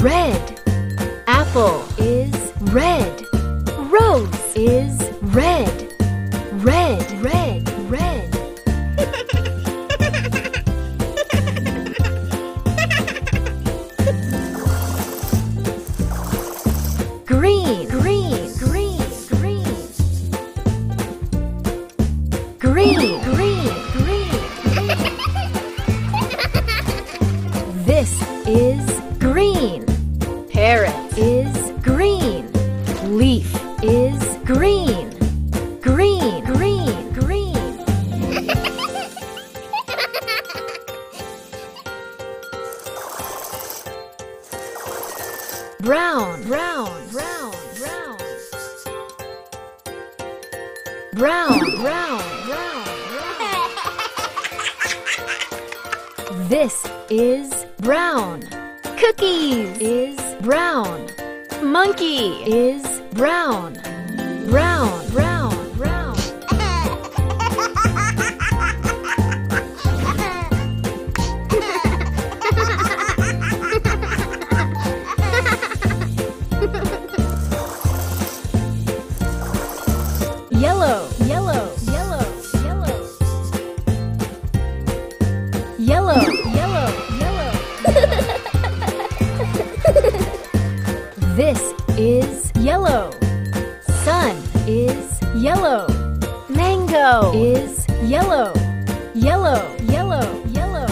red. Apple is red. Rose is red. Red, red, red. Green, green, green, green. Green, green, green. This is green. Parrot is green. Leaf is green. Green, green, green. Brown, brown, brown, brown. Brown, brown, brown, brown. This is brown. Cookies is brown. Monkey is brown. Brown, brown, brown. Yellow, yellow, yellow, yellow. Yellow, yellow, yellow. This is yellow. Sun is yellow. Mango is yellow. Yellow, yellow, yellow.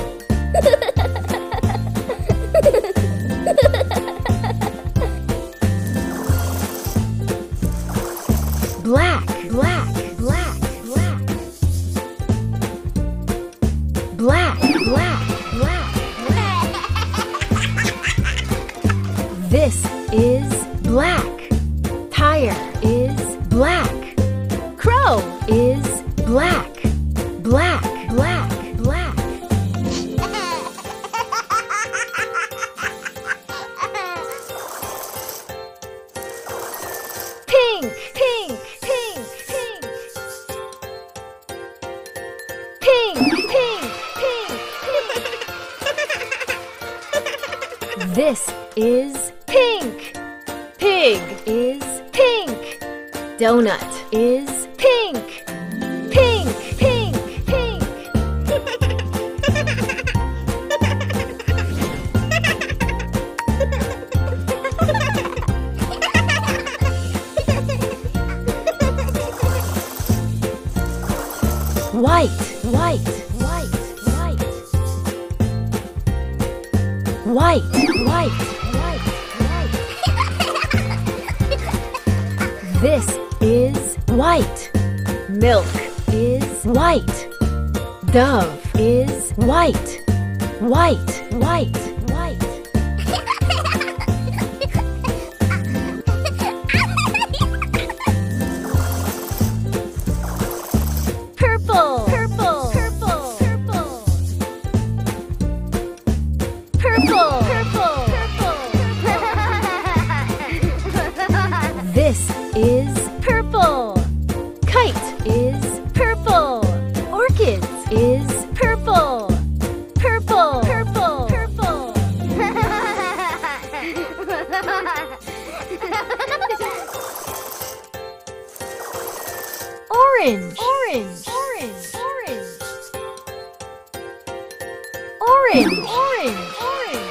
Black, black, black. Is black. Tire is black. Crow is black. Black, black, black. Pink, pink, pink, pink. Pink, pink, pink, pink. This is pink. Pig is pink. Donut is pink. Pink, pink, pink. White, white, white, white. White, white. This is white. Milk is white. Dove is white. White, white, is purple. Kite is purple. Orchids is purple. Purple, purple, purple. Orange, orange, orange, orange. Orange, orange, orange, orange.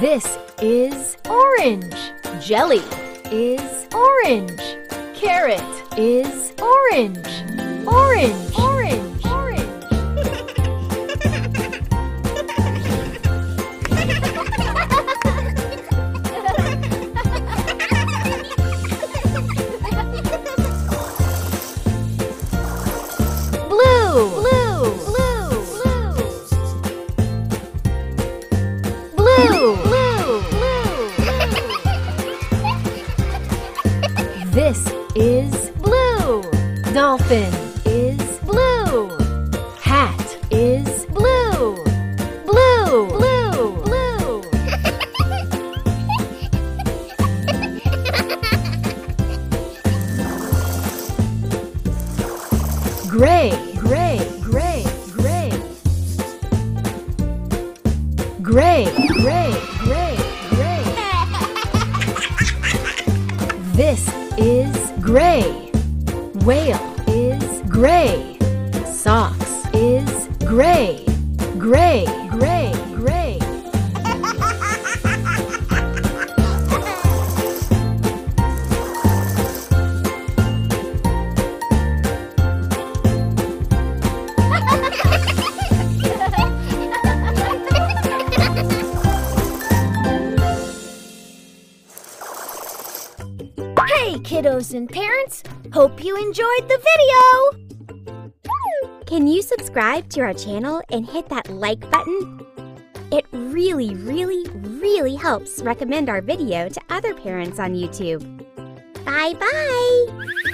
This is orange. Jelly is orange. Carrot is orange. Orange, Dolphin is blue. Hat is blue. Blue, blue, blue. gray, gray, gray, gray. Gray, gray, gray, gray. this is gray. Whale gray. Socks is gray. Gray, gray, gray. Hey, kiddos and parents! Hope you enjoyed the video! Can you subscribe to our channel and hit that like button? It really, really, really helps recommend our video to other parents on YouTube. Bye bye!